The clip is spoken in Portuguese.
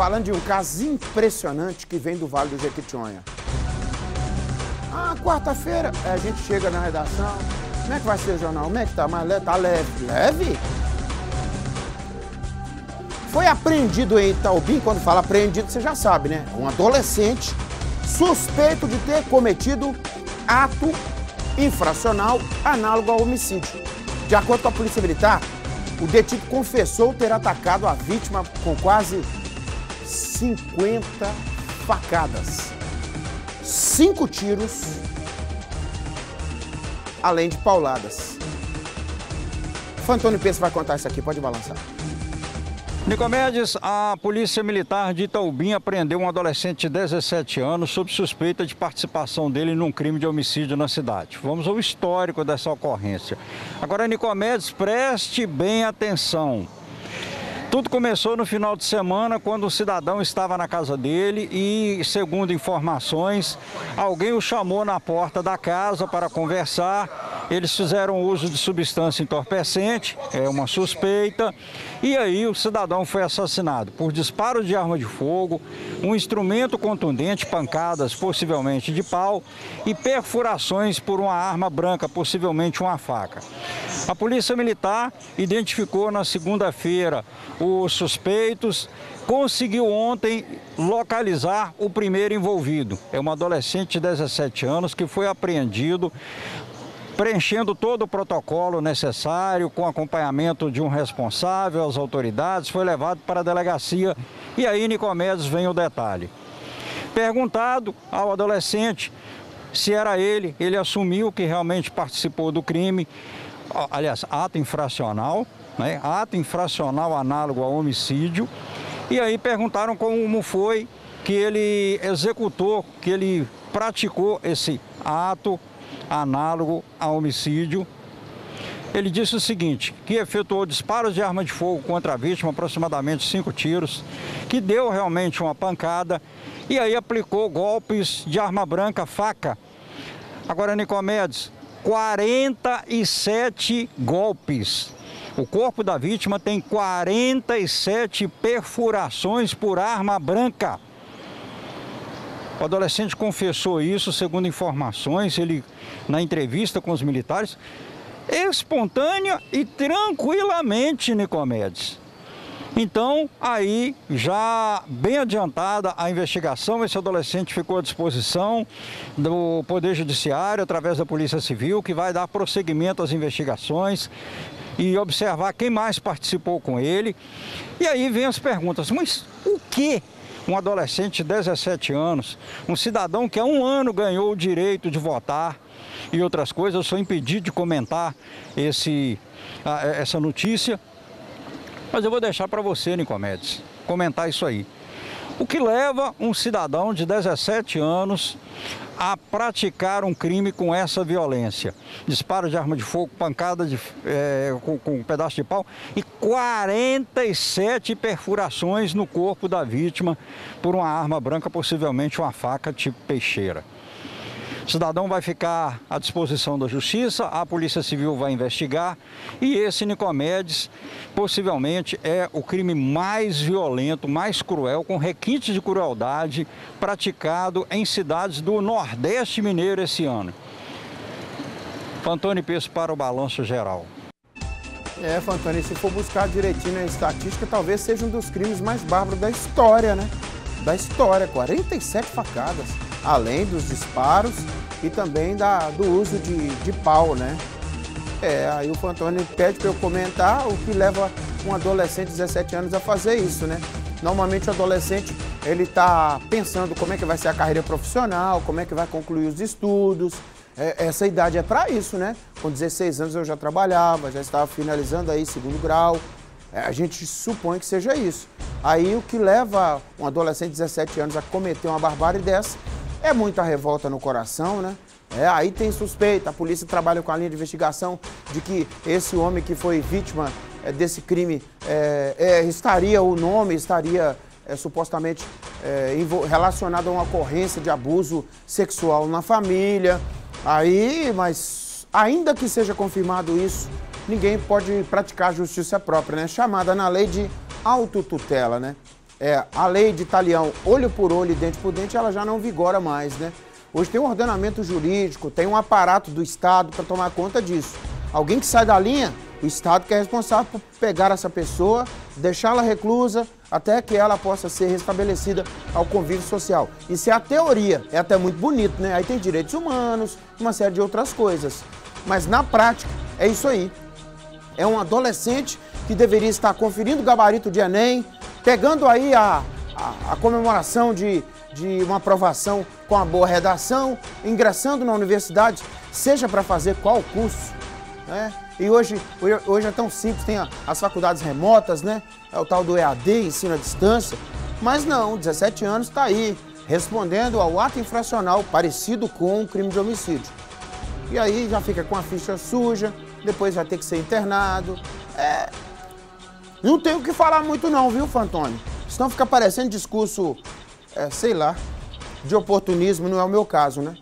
falando de um caso impressionante que vem do Vale do Jequitinhonha. Ah, quarta-feira, a gente chega na redação. Como é que vai ser o jornal? Como é que tá? Mais leve? Tá leve. Leve? Foi apreendido em Itaubim, quando fala apreendido, você já sabe, né? Um adolescente suspeito de ter cometido ato infracional análogo ao homicídio. De acordo com a Polícia Militar, o detido confessou ter atacado a vítima com quase 50 facadas, cinco tiros, além de pauladas. O Antônio Peço vai contar isso aqui, pode balançar. Nicomedes, a Polícia Militar de Itaubim apreendeu um adolescente de 17 anos sob suspeita de participação dele num crime de homicídio na cidade. Vamos ao histórico dessa ocorrência. Agora, Nicomedes, preste bem atenção. Tudo começou no final de semana, quando o cidadão estava na casa dele e, segundo informações, alguém o chamou na porta da casa para conversar. Eles fizeram uso de substância entorpecente, é uma suspeita, e aí o cidadão foi assassinado por disparo de arma de fogo, um instrumento contundente, pancadas, possivelmente de pau, e perfurações por uma arma branca, possivelmente uma faca. A Polícia Militar identificou na segunda-feira os suspeitos, conseguiu ontem localizar o primeiro envolvido. É um adolescente de 17 anos que foi apreendido preenchendo todo o protocolo necessário, com acompanhamento de um responsável, as autoridades, foi levado para a delegacia e aí, Nicomedes, vem o detalhe. Perguntado ao adolescente se era ele, ele assumiu que realmente participou do crime, aliás, ato infracional, né? ato infracional análogo ao homicídio. E aí perguntaram como foi que ele executou, que ele praticou esse ato análogo ao homicídio. Ele disse o seguinte, que efetuou disparos de arma de fogo contra a vítima, aproximadamente cinco tiros, que deu realmente uma pancada e aí aplicou golpes de arma branca, faca. Agora, Nicomedes, 47 golpes o corpo da vítima tem 47 perfurações por arma branca. O adolescente confessou isso, segundo informações, ele na entrevista com os militares, espontânea e tranquilamente, Nicomedes. Então, aí, já bem adiantada a investigação, esse adolescente ficou à disposição do Poder Judiciário, através da Polícia Civil, que vai dar prosseguimento às investigações e observar quem mais participou com ele. E aí vem as perguntas, mas o que um adolescente de 17 anos, um cidadão que há um ano ganhou o direito de votar e outras coisas, eu sou impedido de comentar esse, essa notícia, mas eu vou deixar para você, Nicomedes, comentar isso aí. O que leva um cidadão de 17 anos a praticar um crime com essa violência. Disparo de arma de fogo, pancada de, é, com, com um pedaço de pau e 47 perfurações no corpo da vítima por uma arma branca, possivelmente uma faca tipo peixeira. O cidadão vai ficar à disposição da justiça, a Polícia Civil vai investigar e esse Nicomedes possivelmente é o crime mais violento, mais cruel, com requintes de crueldade praticado em cidades do Nordeste Mineiro esse ano. Fantoni Peço para o balanço geral. É, Fantoni, se for buscar direitinho a estatística, talvez seja um dos crimes mais bárbaros da história, né? Da história, 47 facadas além dos disparos e também da, do uso de, de pau, né? É, aí o Fantoni pede para eu comentar o que leva um adolescente de 17 anos a fazer isso, né? Normalmente o adolescente, ele está pensando como é que vai ser a carreira profissional, como é que vai concluir os estudos. É, essa idade é para isso, né? Com 16 anos eu já trabalhava, já estava finalizando aí segundo grau. É, a gente supõe que seja isso. Aí o que leva um adolescente de 17 anos a cometer uma barbárie dessa é muita revolta no coração, né? É, aí tem suspeita, a polícia trabalha com a linha de investigação de que esse homem que foi vítima é, desse crime é, é, estaria, o nome estaria é, supostamente é, relacionado a uma ocorrência de abuso sexual na família. Aí, mas ainda que seja confirmado isso, ninguém pode praticar justiça própria, né? Chamada na lei de autotutela, né? É, a lei de talião olho por olho e dente por dente, ela já não vigora mais, né? Hoje tem um ordenamento jurídico, tem um aparato do Estado para tomar conta disso. Alguém que sai da linha, o Estado que é responsável por pegar essa pessoa, deixá-la reclusa, até que ela possa ser restabelecida ao convívio social. Isso é a teoria, é até muito bonito, né? Aí tem direitos humanos, uma série de outras coisas. Mas na prática, é isso aí. É um adolescente que deveria estar conferindo o gabarito de Enem, pegando aí a, a, a comemoração de, de uma aprovação com a boa redação, ingressando na universidade, seja para fazer qual curso. Né? E hoje, hoje é tão simples, tem as faculdades remotas, né? É o tal do EAD, ensino à distância. Mas não, 17 anos está aí, respondendo ao ato infracional parecido com um crime de homicídio. E aí já fica com a ficha suja, depois vai ter que ser internado. É, não tem o que falar muito não, viu, Fantônio? Senão fica parecendo discurso, é, sei lá, de oportunismo, não é o meu caso, né?